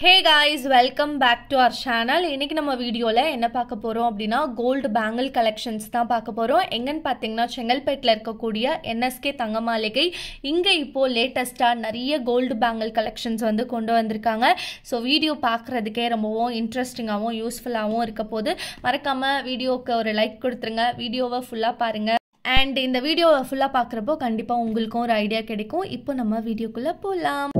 Hey guys welcome back to our channel இன்றைக்கி நம்ம வீடியோவில் என்ன பார்க்க போகிறோம் அப்படின்னா கோல்டு பேங்கிள் கலெக்ஷன்ஸ் தான் பார்க்க போகிறோம் எங்கன்னு பார்த்தீங்கன்னா செங்கல்பேட்டில் இருக்கக்கூடிய என்எஸ்கே தங்க மாளிகை இங்கே இப்போது லேட்டஸ்ட்டாக நிறைய கோல்டு பேங்கிள் கலெக்ஷன்ஸ் வந்து கொண்டு வந்திருக்காங்க. ஸோ வீடியோ பார்க்குறதுக்கே ரொம்பவும் இன்ட்ரெஸ்டிங்காகவும் யூஸ்ஃபுல்லாகவும் இருக்க போது மறக்காமல் வீடியோவுக்கு ஒரு லைக் கொடுத்துருங்க. வீடியோவை ஃபுல்லாக பாருங்கள் அண்ட் இந்த வீடியோவை ஃபுல்லாக பார்க்குறப்போ கண்டிப்பாக உங்களுக்கும் ஒரு ஐடியா கிடைக்கும். இப்போ நம்ம வீடியோக்குள்ளே போகலாம்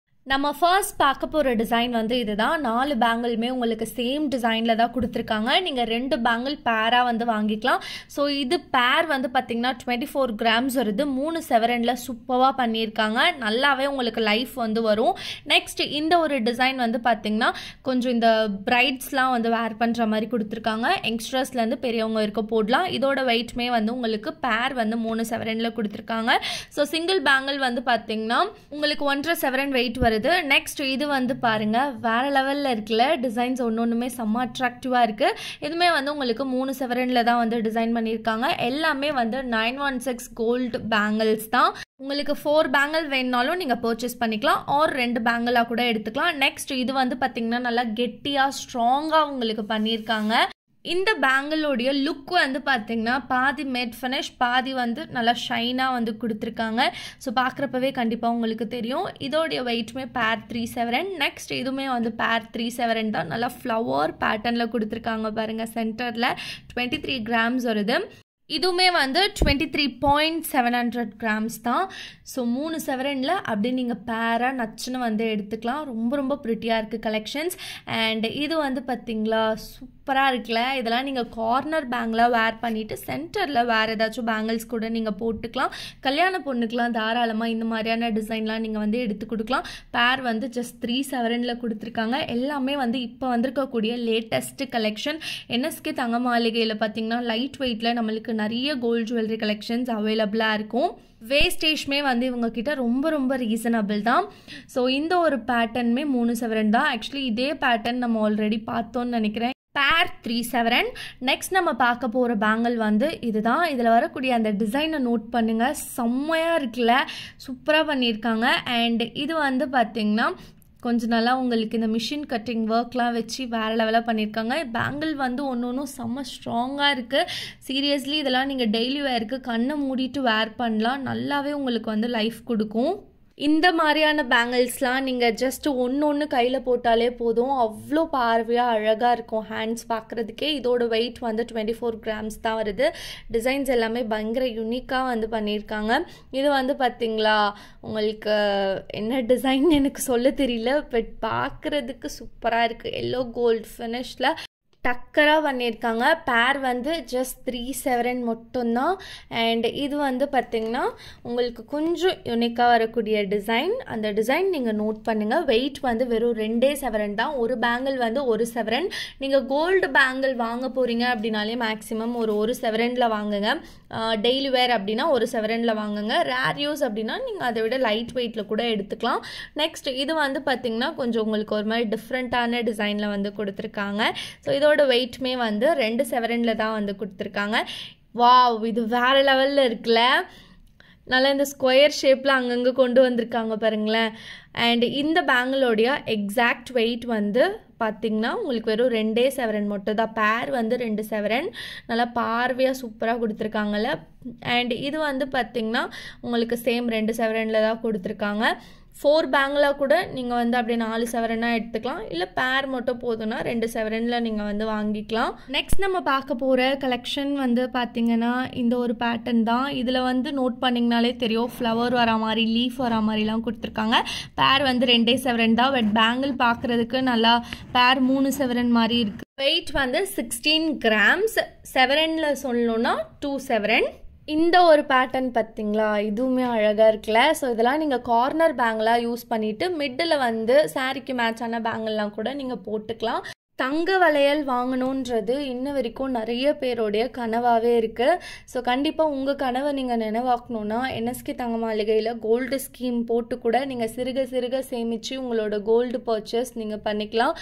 நம்ம ஃபர்ஸ்ட் பார்க்க போகிற டிசைன் வந்து இதுதான். நாலு பேங்கிளுமே உங்களுக்கு சேம் டிசைனில் தான் கொடுத்துருக்காங்க. நீங்கள் ரெண்டு பேங்கிள் பேராக வந்து வாங்கிக்கலாம். ஸோ இது பேர் வந்து பார்த்திங்கன்னா டுவெண்ட்டி ஃபோர் கிராம்ஸ் வருது. மூணு செவரனில் சூப்பராக பண்ணியிருக்காங்க. நல்லாவே உங்களுக்கு லைஃப் வந்து வரும். நெக்ஸ்ட் இந்த ஒரு டிசைன் வந்து பார்த்திங்கன்னா கொஞ்சம் இந்த பிரைட்ஸ்லாம் வந்து வேர் பண்ணுற மாதிரி கொடுத்துருக்காங்க. யங்ஸ்டர்ஸ்லேருந்து பெரியவங்க இருக்க போடலாம். இதோட வெயிட்மே வந்து உங்களுக்கு பேர் வந்து மூணு செவரனில் கொடுத்துருக்காங்க. ஸோ சிங்கிள் பேங்கிள் வந்து பார்த்திங்கன்னா உங்களுக்கு ஒன்றரை செவரன் வெயிட் வருது. நெக்ஸ்ட் இது வந்து பாருங்க வேற லெவலில் இருக்குல்ல டிசைன்ஸ் ஒன்று ஒன்றுமே செம்ம அட்ராக்டிவாக இருக்குது இதுவுமே வந்து உங்களுக்கு மூணு செவரனில் தான் வந்து டிசைன் பண்ணியிருக்காங்க. எல்லாமே வந்து nine one six gold bangles தான். உங்களுக்கு ஃபோர் பேங்கிள் வேணுனாலும் நீங்கள் பர்ச்சேஸ் பண்ணிக்கலாம். ஆர் ரெண்டு பேங்கிளாக கூட எடுத்துக்கலாம். நெக்ஸ்ட் இது வந்து பார்த்திங்கன்னா நல்லா கெட்டியாக ஸ்ட்ராங்காக உங்களுக்கு பண்ணியிருக்காங்க. இந்த பேங்கிளோடைய லுக் வந்து பார்த்திங்கன்னா பாதி மேட் ஃபினிஷ் பாதி வந்து நல்லா ஷைனாக வந்து கொடுத்துருக்காங்க. ஸோ பார்க்குறப்பவே கண்டிப்பாக உங்களுக்கு தெரியும். இதோடைய வெயிட்டுமே பேர் த்ரீ செவரன் நெக்ஸ்ட் இதுவுமே வந்து பேர் த்ரீ செவரன் தான் நல்லா ஃப்ளவர் பேட்டர்னில் கொடுத்துருக்காங்க பாருங்கள் சென்டரில் டுவெண்ட்டி த்ரீ கிராம்ஸ் வருது. இதுவுமே வந்து twenty three point seven hundred grams தான். ஸோ மூணு செவரனில் அப்படியே நீங்கள் பேராக நச்சுன்னு வந்து எடுத்துக்கலாம். ரொம்ப ரொம்ப ப்ரிட்டியாக இருக்குது கலெக்ஷன்ஸ் அண்ட் இது வந்து பார்த்திங்களா சூப்பராக இருக்குல்ல? இதெல்லாம் நீங்கள் கார்னர் பேங்கில் வேர் பண்ணிவிட்டு சென்டரில் வேறு ஏதாச்சும் பேங்கிள்ஸ் கூட நீங்கள் போட்டுக்கலாம். கல்யாண பொண்ணுக்கெலாம் தாராளமாக இந்த மாதிரியான டிசைன்லாம் நீங்கள் வந்து எடுத்து கொடுக்கலாம். பேர் வந்து ஜஸ்ட் த்ரீ செவரனில் கொடுத்துருக்காங்க. எல்லாமே வந்து இப்போ வந்திருக்கக்கூடிய லேட்டஸ்ட்டு கலெக்ஷன் என்எஸ்கே தங்க மாளிகையில் பார்த்தீங்கன்னா லைட் வெயிட்டில் நம்மளுக்கு நிறைய கோல்டு ஜுவல்லரி கலெக்ஷன்ஸ் அவைலபிளாக இருக்கும். வேஸ்டேஜ்மே வந்து இவங்க கிட்ட ரொம்ப ரொம்ப ரீசனபிள் தான். ஸோ இந்த ஒரு பேட்டர்னுமே மூணு செவரன் தான். ஆக்சுவலி இதே பேட்டர்ன் நம்ம ஆல்ரெடி பார்த்தோன்னு நினைக்கிறேன். பேர் த்ரீ செவரன் நெக்ஸ்ட் நம்ம பார்க்க போகிற பேங்கிள் வந்து இதுதான். இதில் வரக்கூடிய அந்த டிசைனை நோட் பண்ணுங்கள் செம்மையாக இருக்குல்ல. சூப்பராக பண்ணியிருக்காங்க. அண்ட் இது வந்து பார்த்திங்கன்னா கொஞ்சம் நல்லா உங்களுக்கு இந்த மிஷின் கட்டிங் ஒர்க்லாம் வச்சு வேறு லெவலாக பண்ணியிருக்காங்க. பேங்கிள் வந்து ஒன்று ஒன்றும் செம்ம ஸ்ட்ராங்காக இருக்குது சீரியஸ்லி இதெல்லாம் நீங்கள் டெய்லி வேருக்கு கண்ணை மூடிட்டு வேர் பண்ணலாம். நல்லாவே உங்களுக்கு வந்து லைஃப் கொடுக்கும். இந்த மாதிரியான பேங்கிள்ஸ்லாம் நீங்கள் ஜஸ்ட் ஒன்று ஒன்று கையில் போட்டாலே போதும். அவ்வளோ பார்வையாக அழகாக இருக்கும். ஹேண்ட்ஸ் பார்க்குறதுக்கே இதோட வெயிட் வந்து டுவெண்ட்டி ஃபோர் கிராம்ஸ் தான் வருது. டிசைன்ஸ் எல்லாமே பயங்கர யூனிக்காக வந்து பண்ணியிருக்காங்க. இது வந்து பார்த்திங்களா உங்களுக்கு என்ன டிசைன் எனக்கு சொல்ல தெரியல பட் பார்க்குறதுக்கு சூப்பராக இருக்குது எல்லோ கோல்டு ஃபினிஷில் டக்கராக பண்ணியிருக்காங்க. பேர் வந்து ஜஸ்ட் த்ரீ செவரன் மட்டும்தான். அண்ட் இது வந்து பார்த்திங்கன்னா உங்களுக்கு கொஞ்சம் யூனிக்காக வரக்கூடிய டிசைன் அந்த டிசைன் நீங்கள் நோட் பண்ணுங்கள் வெயிட் வந்து வெறும் ரெண்டே செவரன் தான். ஒரு பேங்கிள் வந்து ஒரு செவரன் நீங்கள் கோல்டு பேங்கிள் வாங்க போகிறீங்க அப்படின்னாலே மேக்ஸிமம் ஒரு ஒரு செவரனில் வாங்குங்க. டெய்லி வேர் அப்படின்னா ஒரு செவரனில் வாங்குங்க. ரேர் யூஸ் அப்படின்னா நீங்கள் அதை விட லைட் வெயிட்டில் கூட எடுத்துக்கலாம். நெக்ஸ்ட் இது வந்து பார்த்திங்கன்னா கொஞ்சம் உங்களுக்கு ஒரு மாதிரி டிஃப்ரெண்ட்டான டிசைனில் வந்து கொடுத்துருக்காங்க. ஸோ இதோட வெயிட்டுமே வந்து ரெண்டு செவரனில் தான் வந்து கொடுத்துருக்காங்க. வாவ் இது வேறு லெவலில் இருக்குல்ல. நல்லா இந்த ஸ்கொயர் ஷேப்பில் அங்கங்கே கொண்டு வந்திருக்காங்க பாருங்களேன். அண்ட் இந்த பேங்கிளோடைய எக்ஸாக்ட் வெயிட் வந்து பார்த்திங்கன்னா உங்களுக்கு வெறும் ரெண்டே செவரன் மட்டும் தான். பேர் வந்து ரெண்டு செவரன். நல்லா பார்வையாக சூப்பராக கொடுத்துருக்காங்கல்ல. அண்ட் இது வந்து பார்த்திங்கன்னா உங்களுக்கு சேம் ரெண்டு செவரனில் தான் கொடுத்துருக்காங்க. ஃபோர் பேங்கில் கூட நீங்கள் வந்து அப்படியே நாலு செவரனாக எடுத்துக்கலாம். இல்லை பேர் மட்டும் போதும்னா ரெண்டு செவரனில் நீங்கள் வந்து வாங்கிக்கலாம். நெக்ஸ்ட் நம்ம பார்க்க போகிற கலெக்ஷன் வந்து பார்த்திங்கன்னா இந்த ஒரு பேட்டர்ன் தான். இதில் வந்து நோட் பண்ணிங்கனாலே தெரியும். ஃப்ளவர் வர மாதிரி லீஃப் வர மாதிரிலாம் கொடுத்துருக்காங்க. பேர் வந்து ரெண்டே செவரன் தான். பட் பேங்கிள் பார்க்குறதுக்கு நல்லா பேர் மூணு செவரன் மாதிரி இருக்குது வெயிட் வந்து சிக்ஸ்டீன் கிராம்ஸ் செவரனில் சொல்லணுன்னா டூ செவரன் இந்த ஒரு பேட்டர்ன் பார்த்தீங்களா இதுவுமே அழகாக இருக்குல்ல. ஸோ இதெல்லாம் நீங்கள் கார்னர் பேங்கில் யூஸ் பண்ணிவிட்டு மிட்டில் வந்து சாரிக்கு மேட்சான பேங்கெல்லாம் கூட நீங்கள் போட்டுக்கலாம். தங்க வளையல் வாங்கணுன்றது இன்ன வரைக்கும் நிறைய பேருடைய கனவாகவே இருக்குது ஸோ கண்டிப்பாக உங்கள் கனவை நீங்கள் நினைவாக்கணுன்னா என்எஸ்கே தங்க மாளிகையில் கோல்டு ஸ்கீம் போட்டு கூட நீங்கள் சிறுக சிறுக சேமித்து உங்களோட கோல்டு பர்ச்சேஸ் நீங்கள் பண்ணிக்கலாம்.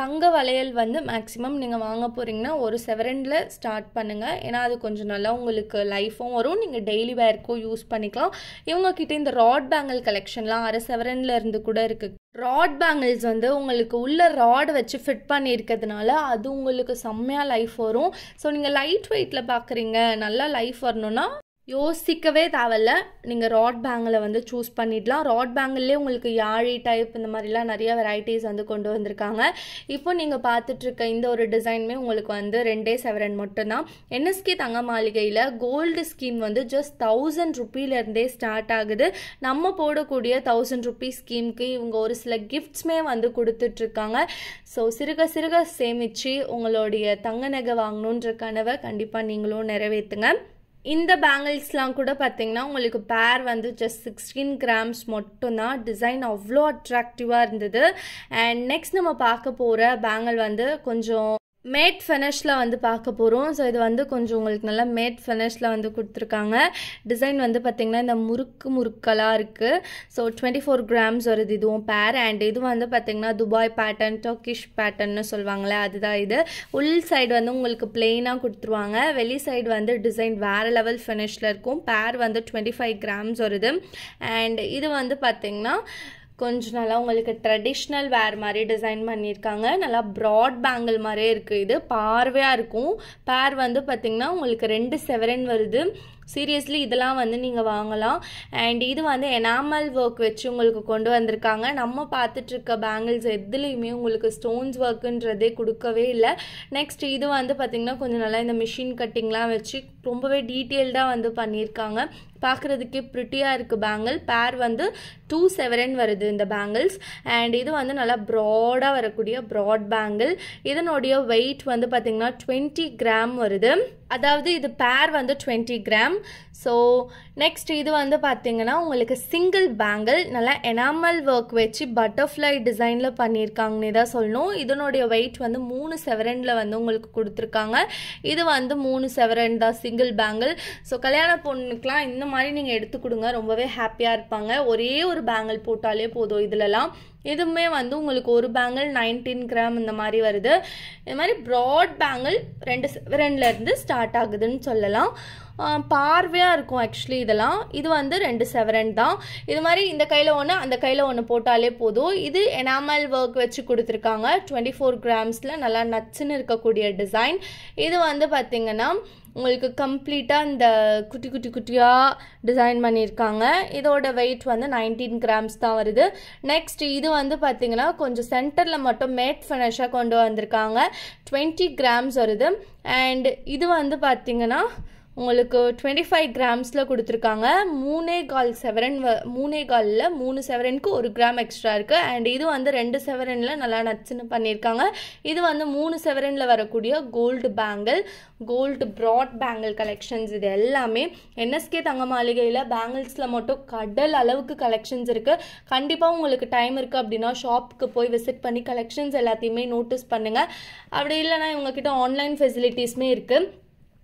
தங்க வளையல் வந்து மேக்ஸிமம் நீங்கள் வாங்க போகிறீங்கன்னா ஒரு செவரனில் ஸ்டார்ட் பண்ணுங்கள் ஏன்னா அது கொஞ்சம் நல்லா உங்களுக்கு லைஃப்பும் வரும். நீங்கள் டெய்லி வேர்க்கும் யூஸ் பண்ணிக்கலாம். இவங்கக்கிட்ட இந்த ராட் பேங்கிள் கலெக்ஷன்லாம் அரை செவரன்ல இருந்து கூட இருக்குது ராட் பேங்கிள்ஸ் வந்து உங்களுக்கு உள்ள ராட் வச்சு ஃபிட் பண்ணியிருக்கிறதுனால அது உங்களுக்கு செம்மையாக லைஃப் வரும். ஸோ நீங்கள் லைட் வெயிட்டில் பார்க்குறீங்க நல்லா லைஃப் வரணும்னா யோசிக்கவே தேவையில்ல. நீங்கள் ராட் பேங்கில் வந்து சூஸ் பண்ணிடலாம். ராட் பேங்கிலே உங்களுக்கு யாழி டைப் இந்த மாதிரிலாம் நிறைய வெரைட்டிஸ் வந்து கொண்டு வந்திருக்காங்க. இப்போ நீங்கள் பார்த்துட்ருக்க இந்த ஒரு டிசைனுமே உங்களுக்கு வந்து ரெண்டே செவரன் மட்டும்தான். என்எஸ்கே தங்க மாளிகையில் கோல்டு ஸ்கீம் வந்து ஜஸ்ட் தௌசண்ட் ருப்பீலேருந்தே ஸ்டார்ட் ஆகுது. நம்ம போடக்கூடிய தௌசண்ட் ருப்பீஸ் ஸ்கீமுக்கு இவங்க ஒரு சில கிஃப்ட்ஸுமே வந்து கொடுத்துட்ருக்காங்க. ஸோ சிறுக சிறுக சேமித்து உங்களுடைய தங்க நகை வாங்கணுன்ற கனவை கண்டிப்பாக நீங்களும் நிறைவேற்றுங்க இந்த பேங்கிள்ஸ்லாம் கூட பார்த்தீங்கன்னா உங்களுக்கு பேர் வந்து ஜஸ்ட் சிக்ஸ்டீன் கிராம்ஸ் மட்டும்தான். டிசைன் அவ்வளோ அட்ராக்டிவாக இருந்தது. அண்ட் நெக்ஸ்ட் நம்ம பார்க்க போகிற பேங்கிள் வந்து கொஞ்சம் மேட் ஃபினிஷில் வந்து பார்க்க போகிறோம் ஸோ இது வந்து கொஞ்சம் உங்களுக்கு நல்லா மேட் ஃபினிஷில் வந்து கொடுத்துருக்காங்க. டிசைன் வந்து பார்த்திங்கன்னா இந்த முறுக்கு முறுக்கலாக இருக்குது ஸோ டுவெண்ட்டி ஃபோர் கிராம்ஸ் வருது இதுவும் பேர் அண்ட் இது வந்து பார்த்திங்கன்னா துபாய் பேட்டர்ன் டர்க்கிஷ் பேட்டர்ன்னு சொல்லுவாங்களே அதுதான் இது. உள் சைடு வந்து உங்களுக்கு பிளெயினாக கொடுத்துருவாங்க. வெளி சைடு வந்து டிசைன் வேறு லெவல் ஃபினிஷில் இருக்கும். பேர் வந்து டுவெண்ட்டி ஃபைவ் கிராம்ஸ் வருது. அண்ட் இது வந்து பார்த்திங்கன்னா கொஞ்சம் நல்லா உங்களுக்கு ட்ரெடிஷ்னல் வேர் மாதிரி டிசைன் பண்ணியிருக்காங்க. நல்லா ப்ராட் பேங்கிள் மாதிரியே இருக்குது இது பார்வையாக இருக்கும். பேர் வந்து பார்த்திங்கன்னா உங்களுக்கு ரெண்டு செவரன் வருது. சீரியஸ்லி இதெல்லாம் வந்து நீங்கள் வாங்கலாம். அண்ட் இது வந்து எனாமல் ஒர்க் வச்சு உங்களுக்கு கொண்டு வந்திருக்காங்க. நம்ம பார்த்துட்ருக்க பேங்கிள்ஸ் எதுலேயுமே உங்களுக்கு ஸ்டோன்ஸ் ஒர்க்குன்றதே கொடுக்கவே இல்லை. நெக்ஸ்ட் இது வந்து பார்த்திங்கன்னா கொஞ்சம் நல்லா இந்த மிஷின் கட்டிங்லாம் வச்சு ரொம்பவே டீட்டெயில்டாக வந்து பண்ணியிருக்காங்க. பார்க்குறதுக்கே ப்ரிட்டியாக இருக்குது பேங்கிள் பேர் வந்து டூ செவரன் வருது இந்த பேங்கிள்ஸ் அண்ட் இது வந்து நல்லா ப்ராடாக வரக்கூடிய ப்ராட் பேங்கிள் இதனுடைய வெயிட் வந்து பார்த்திங்கன்னா டுவெண்ட்டி கிராம் வருது. அதாவது இது பேர் வந்து டுவெண்ட்டி கிராம் ஸோ நெக்ஸ்ட் இது வந்து பார்த்திங்கன்னா உங்களுக்கு சிங்கிள் பேங்கிள் நல்லா எனாமல் ஒர்க் வச்சு பட்டர்ஃப்ளை டிசைனில் பண்ணியிருக்காங்கன்னு தான் சொல்லணும். இதனுடைய வெயிட் வந்து மூணு செவரனில் வந்து உங்களுக்கு கொடுத்துருக்காங்க. இது வந்து மூணு செவரன் தான் சிங்கிள் பேங்கிள் ஸோ கல்யாண பொண்ணுக்கெலாம் இந்த மாதிரி நீங்கள் எடுத்து கொடுங்க ரொம்பவே ஹாப்பியாக இருப்பாங்க. ஒரே ஒரு பேங்கிள் போட்டாலே போதும் இதிலலாம். இதுவுமே வந்து உங்களுக்கு ஒரு பேங்கிள் நைன்டீன் கிராம் இந்த மாதிரி வருது. இது மாதிரி ப்ராட் பேங்கிள் ரெண்டு செவரன்லேருந்து ஸ்டார்ட் ஆகுதுன்னு சொல்லலாம். பார்வையாக இருக்கும் ஆக்சுவலி இதெல்லாம். இது வந்து ரெண்டு செவரன் தான். இது மாதிரி இந்த கையில் ஒன்று அந்த கையில் ஒன்று போட்டாலே போதும். இது எனாமல் ஒர்க் வச்சு கொடுத்துருக்காங்க. டுவெண்ட்டி ஃபோர் கிராம்ஸில் நல்லா நச்சுன்னு இருக்கக்கூடிய டிசைன் இது வந்து பார்த்திங்கன்னா உங்களுக்கு கம்ப்ளீட்டாக இந்த குட்டி குட்டி குட்டியாக டிசைன் பண்ணியிருக்காங்க. இதோட வெயிட் வந்து நைன்டீன் கிராம்ஸ் தான் வருது. நெக்ஸ்ட் இது வந்து பார்த்திங்கன்னா கொஞ்சம் சென்டரில் மட்டும் மேட் ஃபினிஷாக கொண்டு வந்திருக்காங்க. டுவெண்ட்டி கிராம்ஸ் வருது. அண்ட் இது வந்து பார்த்திங்கன்னா உங்களுக்கு டுவெண்ட்டி ஃபைவ் கிராம்ஸில் கொடுத்துருக்காங்க. மூணே கால் செவரன் வ மூணே காலில் மூணு செவரனுக்கு ஒரு கிராம் எக்ஸ்ட்ரா இருக்குது அண்ட் இது வந்து ரெண்டு செவரனில் நல்லா நச்சுன்னு பண்ணியிருக்காங்க. இது வந்து மூணு செவரனில் வரக்கூடிய gold bangle gold broad bangle collections இது எல்லாமே என்எஸ்கே தங்க மாளிகையில் பேங்கிள்ஸில் மட்டும் கடல் அளவுக்கு கலெக்ஷன்ஸ் இருக்குது கண்டிப்பாக உங்களுக்கு டைம் இருக்குது அப்படின்னா ஷாப்புக்கு போய் விசிட் பண்ணி கலெக்ஷன்ஸ் எல்லாத்தையுமே நோட்டீஸ் பண்ணுங்கள் அப்படி இல்லைனா இவங்கக்கிட்ட ஆன்லைன் ஃபெசிலிட்டிஸுமே இருக்குது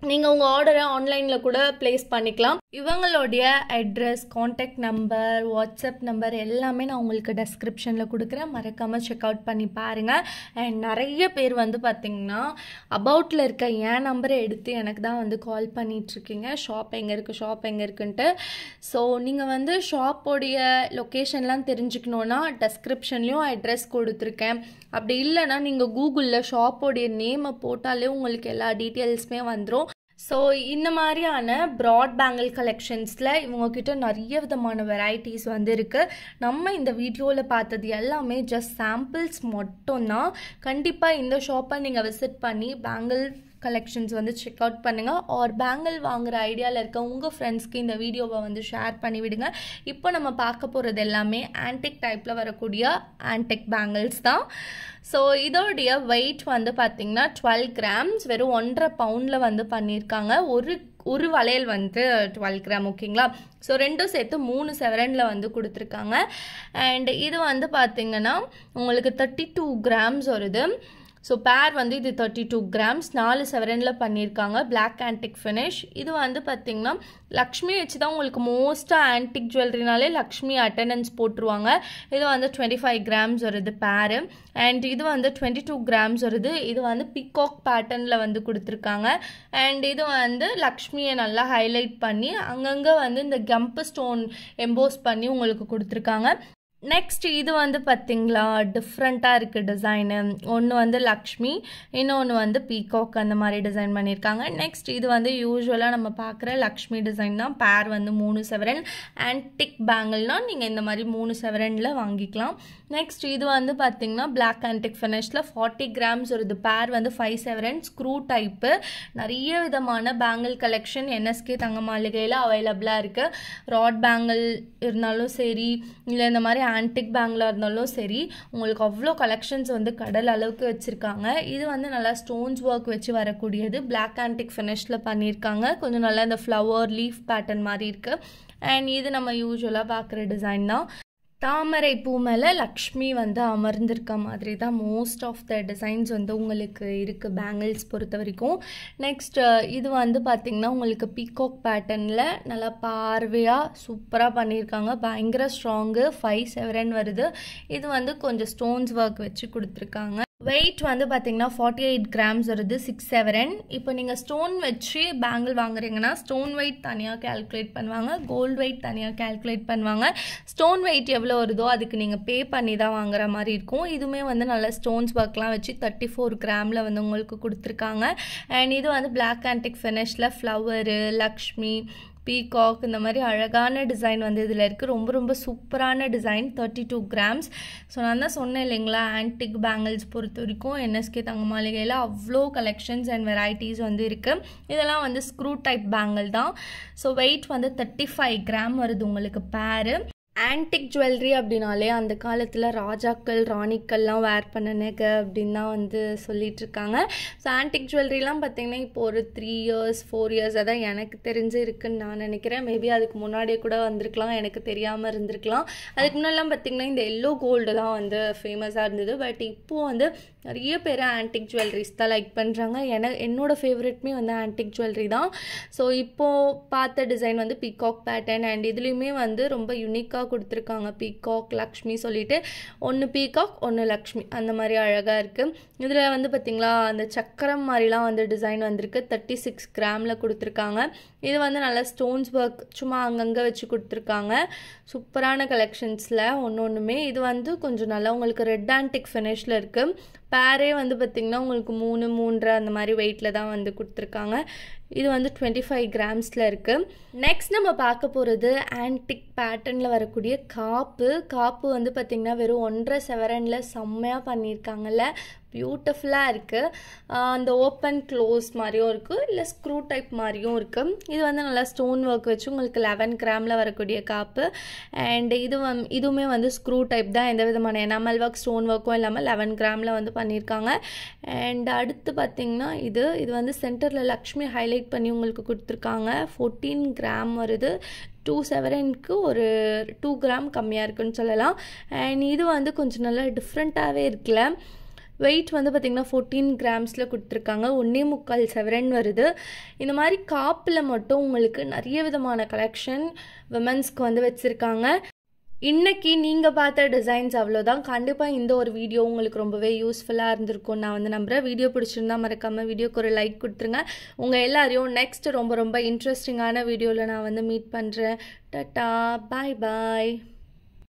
நீங்கள் உங்கள் ஆர்டரை ஆன்லைனில் கூட ப்ளேஸ் பண்ணிக்கலாம். இவங்களுடைய address contact number WhatsApp number எல்லாமே நான் உங்களுக்கு டெஸ்கிரிப்ஷனில் கொடுக்குறேன். மறக்காமல் செக் அவுட் பண்ணி பாருங்கள் அண்ட் நிறைய பேர் வந்து பார்த்திங்கன்னா அபவுட்டில் இருக்க என் நம்பரை எடுத்து எனக்கு தான் வந்து கால் பண்ணிகிட்ருக்கீங்க ஷாப் எங்கே இருக்குது ஷாப் எங்கே இருக்குன்ட்டு. ஸோ நீங்கள் வந்து ஷாப்போடைய லொக்கேஷன்லாம் தெரிஞ்சுக்கணுன்னா டெஸ்கிரிப்ஷன்லேயும் அட்ரஸ் கொடுத்துருக்கேன். அப்படி இல்லைன்னா நீங்கள் கூகுளில் ஷாப்போடைய நேமை போட்டாலே உங்களுக்கு எல்லா டீட்டெயில்ஸுமே வந்துடும் ஸோ இந்த மாதிரியான ப்ராட் பேங்கிள் கலெக்ஷன்ஸில் இவங்கக்கிட்ட நிறைய விதமான வெரைட்டிஸ் வந்து இருக்குது நம்ம இந்த வீடியோவில் பார்த்தது எல்லாமே ஜஸ்ட் சாம்பிள்ஸ் மட்டும்தான். கண்டிப்பாக இந்த ஷாப்பை நீங்கள் விசிட் பண்ணி பேங்கிள் கலெக்ஷன்ஸ் வந்து செக் அவுட் பண்ணுங்கள் ஆர் பேங்கிள் வாங்குகிற ஐடியாவில் இருக்க உங்கள் ஃப்ரெண்ட்ஸ்க்கு இந்த வீடியோவை வந்து ஷேர் பண்ணிவிடுங்க இப்போ நம்ம பார்க்க போகிறது எல்லாமே ஆன்டிக் டைப்பில் வரக்கூடிய ஆன்டிக் பேங்கிள்ஸ் தான். ஸோ இதோடைய வெயிட் வந்து பார்த்திங்கன்னா டுவெல் கிராம்ஸ் வெறும் ஒன்றரை பவுண்டில் வந்து பண்ணியிருக்காங்க. ஒரு ஒரு வளையல் வந்து டுவெல் கிராம் ஓகேங்களா ஸோ ரெண்டும் சேர்த்து மூணு செவரனில் வந்து கொடுத்துருக்காங்க. அண்ட் இது வந்து பார்த்திங்கன்னா உங்களுக்கு தேர்ட்டி டூ கிராம்ஸ் வருது. ஸோ பேர் வந்து இது தேர்ட்டி டூ கிராம்ஸ் நாலு செவரனில் பண்ணியிருக்காங்க. பிளாக் ஆன்டிக் ஃபினிஷ் இது வந்து பார்த்திங்கன்னா லக்ஷ்மி வச்சு தான் உங்களுக்கு மோஸ்ட்டாக ஆன்டிக் ஜுவல்லரினாலே லக்ஷ்மி அட்டண்டன்ஸ் போட்டுருவாங்க. இது வந்து டுவெண்ட்டி ஃபைவ் கிராம்ஸ் வருது பேரு அண்ட் இது வந்து டுவெண்ட்டி டூ கிராம்ஸ் வருது. இது வந்து பிகாக் பேட்டர்னில் வந்து கொடுத்துருக்காங்க. அண்ட் இது வந்து லக்ஷ்மியை நல்லா ஹைலைட் பண்ணி அங்கங்கே வந்து இந்த கம்பு ஸ்டோன் எம்போஸ் பண்ணி உங்களுக்கு கொடுத்துருக்காங்க. நெக்ஸ்ட் இது வந்து பார்த்தீங்களா டிஃப்ரெண்ட்டாக இருக்குது டிசைனு ஒன்று வந்து லக்ஷ்மி இன்னொன்று வந்து பீகாக் அந்த மாதிரி டிசைன் பண்ணியிருக்காங்க நெக்ஸ்ட் இது வந்து யூஸ்வலாக நம்ம பார்க்குற லக்ஷ்மி டிசைன் தான். பேர் வந்து மூணு செவரன் ஆன்டிக் பேங்கிள்னால் நீங்கள் இந்த மாதிரி மூணு செவரனில் வாங்கிக்கலாம். நெக்ஸ்ட் இது வந்து பார்த்தீங்கன்னா பிளாக் ஆன்டிக் ஃபினிஷில் ஃபார்ட்டி கிராம்ஸ் வருது பேர் வந்து ஃபைவ் செவரன் ஸ்க்ரூ டைப்பு நிறைய விதமான பேங்கிள் கலெக்ஷன் என்எஸ்கே தங்க மாளிகையில் அவைலபிளாக இருக்குது ராட் பேங்கிள் இருந்தாலும் சரி இல்லை இந்த மாதிரி ஆன்டிக் பேங்கில் இருந்தாலும் சரி உங்களுக்கு அவ்வளோ கலெக்ஷன்ஸ் வந்து கடல் அளவுக்கு வச்சுருக்காங்க. இது வந்து நல்லா ஸ்டோன்ஸ் ஒர்க் வச்சு வரக்கூடியது. பிளாக் ஆன்டிக் ஃபினிஷில் பண்ணியிருக்காங்க. கொஞ்சம் நல்லா இந்த ஃப்ளவர் லீஃப் பேட்டர்ன் மாதிரி இருக்குது அண்ட் இது நம்ம யூஸ்வலாக பார்க்குற டிசைன் தான். தாமரை பூ மேலே லக்ஷ்மி வந்து அமர்ந்திருக்க மாதிரி தான் மோஸ்ட் ஆஃப் த டிசைன்ஸ் வந்து உங்களுக்கு இருக்குது பேங்கிள்ஸ் பொறுத்த வரைக்கும். நெக்ஸ்ட் இது வந்து பார்த்திங்கன்னா உங்களுக்கு பீகாக் பேட்டர்னில் நல்லா பார்வையாக சூப்பராக பண்ணியிருக்காங்க பயங்கர ஸ்ட்ராங்கு ஃபைவ் செவரன் வருது. இது வந்து கொஞ்சம் ஸ்டோன்ஸ் ஒர்க் வச்சு கொடுத்துருக்காங்க. வெயிட் வந்து பார்த்தீங்கன்னா ஃபார்ட்டி எயிட் கிராம்ஸ் வருது சிக்ஸ் செவரன் இப்போ நீங்கள் ஸ்டோன் வச்சு பேங்கிள் வாங்குறீங்கன்னா ஸ்டோன் வெயிட் தனியாக கேல்குலேட் பண்ணுவாங்க கோல்டு வெயிட் தனியாக கேல்குலேட் பண்ணுவாங்க. ஸ்டோன் வெயிட் எவ்வளோ வருதோ அதுக்கு நீங்கள் பே பண்ணி தான் வாங்குற மாதிரி இருக்கும். இதுவுமே வந்து நல்ல ஸ்டோன்ஸ் ஒர்க்லாம் வச்சு தேர்ட்டி ஃபோர் கிராமில் வந்து உங்களுக்கு கொடுத்துருக்காங்க. அண்ட் இது வந்து பிளாக் ஆன்டிக் ஃபினிஷில் ஃப்ளவரு லக்ஷ்மி பீகாக் இந்த மாதிரி அழகான டிசைன் வந்து இதில் இருக்குது ரொம்ப ரொம்ப சூப்பரான design thirty two grams so நான் தான் சொன்னேன் இல்லைங்களா ஆன்டிக் பேங்கிள்ஸ் பொறுத்த வரைக்கும் என்எஸ்கே தங்க மாளிகையில் அவ்வளோ கலெக்ஷன்ஸ் அண்ட் வெரைட்டிஸ் வந்து இருக்குது இதெல்லாம் வந்து ஸ்க்ரூ டைப் பேங்கிள் தான். ஸோ வெயிட் வந்து தேர்ட்டி ஃபைவ் கிராம் வருது உங்களுக்கு பேரு ஆன்டிக் ஜுவல்லரி அப்படின்னாலே அந்த காலத்தில் ராஜாக்கள் ராணிக்கள்லாம் வேர் பண்ண நகை அப்படின்னு தான் வந்து சொல்லிகிட்ருக்காங்க ஸோ ஆன்டிக் ஜுவல்லரிலாம் பார்த்திங்கன்னா இப்போ ஒரு த்ரீ இயர்ஸ் ஃபோர் இயர்ஸ் அதான் எனக்கு தெரிஞ்சு இருக்குன்னு நான் நினைக்கிறேன். மேபி அதுக்கு முன்னாடியே கூட வந்திருக்கலாம் எனக்கு தெரியாமல் இருந்திருக்கலாம். அதுக்கு முன்னாடிலாம் பார்த்திங்கன்னா இந்த எல்லோ கோல்டு தான் வந்து ஃபேமஸாக இருந்தது. பட் இப்போது வந்து நிறைய பேர் ஆன்டிக் ஜுவல்லரிஸ் தான் லைக் பண்ணுறாங்க என என்னோடய ஃபேவரெட்மே வந்து ஆன்டிக் ஜுவல்லரி தான். ஸோ இப்போது பார்த்த டிசைன் வந்து பிகாக் பேட்டர்ன் அண்ட் இதுலேயுமே வந்து ரொம்ப யூனிக்காக கொடுத்துருக்காங்க. பீகாக் லக்ஷ்மி சொல்லிட்டு ஒன்று பீகாக் ஒன்று லக்ஷ்மி அந்த மாதிரி அழகாக இருக்குது இதில் வந்து பார்த்திங்களா அந்த சக்கரம் மாதிரிலாம் வந்து டிசைன் வந்திருக்கு. தேர்ட்டி சிக்ஸ் கிராமில் கொடுத்துருக்காங்க. இது வந்து நல்லா ஸ்டோன்ஸ் ஒர்க் சும்மா அங்கங்கே வச்சு கொடுத்துருக்காங்க. சூப்பரான கலெக்ஷன்ஸில் ஒன்று ஒன்றுமே இது வந்து கொஞ்சம் நல்லா உங்களுக்கு ரெட் ஆன்டிக் ஃபினிஷில் இருக்குது பேரே வந்து பார்த்திங்கன்னா உங்களுக்கு மூணு மூன்றரை அந்த மாதிரி வெயிட்டில் தான் வந்து கொடுத்துருக்காங்க. இது வந்து டுவெண்ட்டி ஃபைவ் கிராம்ஸில் இருக்குது நெக்ஸ்ட் நம்ம பார்க்க போகிறது ஆன்டிக் பேட்டர்னில் வரக்கூடிய காப்பு. காப்பு வந்து பார்த்திங்கன்னா வெறும் ஒன்றரை செவரனில் செம்மையாக பண்ணியிருக்காங்கல்ல. பியூட்டிஃபுல்லாக இருக்குது அந்த ஓப்பன் க்ளோஸ் மாதிரியும் இருக்குது இல்லை ஸ்க்ரூ டைப் மாதிரியும் இருக்குது இது வந்து நல்லா ஸ்டோன் ஒர்க் வச்சு உங்களுக்கு லெவன் கிராமில் வரக்கூடிய காப்பு. அண்ட் இது வந் இதுவுமே வந்து ஸ்க்ரூ டைப் தான். எந்த விதமான எனாமல் ஒர்க் ஸ்டோன் ஒர்க்கும் இல்லாமல் லெவன் கிராமில் வந்து பண்ணியிருக்காங்க. அண்ட் அடுத்து பார்த்திங்கன்னா இது இது வந்து சென்டரில் லக்ஷ்மி ஹைலைட் பண்ணி உங்களுக்கு கொடுத்துருக்காங்க. ஃபோர்டீன் கிராம் வருது. டூ செவரனுக்கு ஒரு டூ கிராம் கம்மியாக இருக்குன்னு சொல்லலாம். அண்ட் இது வந்து கொஞ்சம் நல்லா டிஃப்ரெண்ட்டாகவே இருக்குல்ல வெயிட் வந்து பார்த்திங்கன்னா ஃபோர்டீன் கிராம்ஸில் கொடுத்துருக்காங்க. ஒன்றே முக்கால் செவரன் வருது. இந்த மாதிரி காப்பில் மட்டும் உங்களுக்கு நிறைய விதமான கலெக்ஷன் விமன்ஸ்க்கு வந்து வச்சுருக்காங்க. இன்னைக்கு நீங்கள் பார்த்த டிசைன்ஸ் அவ்வளோதான் கண்டிப்பாக இந்த ஒரு வீடியோ உங்களுக்கு ரொம்பவே யூஸ்ஃபுல்லாக இருந்திருக்கும் நான் வந்து நம்புகிறேன் வீடியோ பிடிச்சிருந்தா மறக்காமல் வீடியோக்கு ஒரு லைக் கொடுத்துருங்க. உங்கள் எல்லாரையும் நெக்ஸ்ட் ரொம்ப ரொம்ப இன்ட்ரெஸ்டிங்கான வீடியோவில் நான் வந்து மீட் பண்ணுறேன் டட்டா பாய் பாய்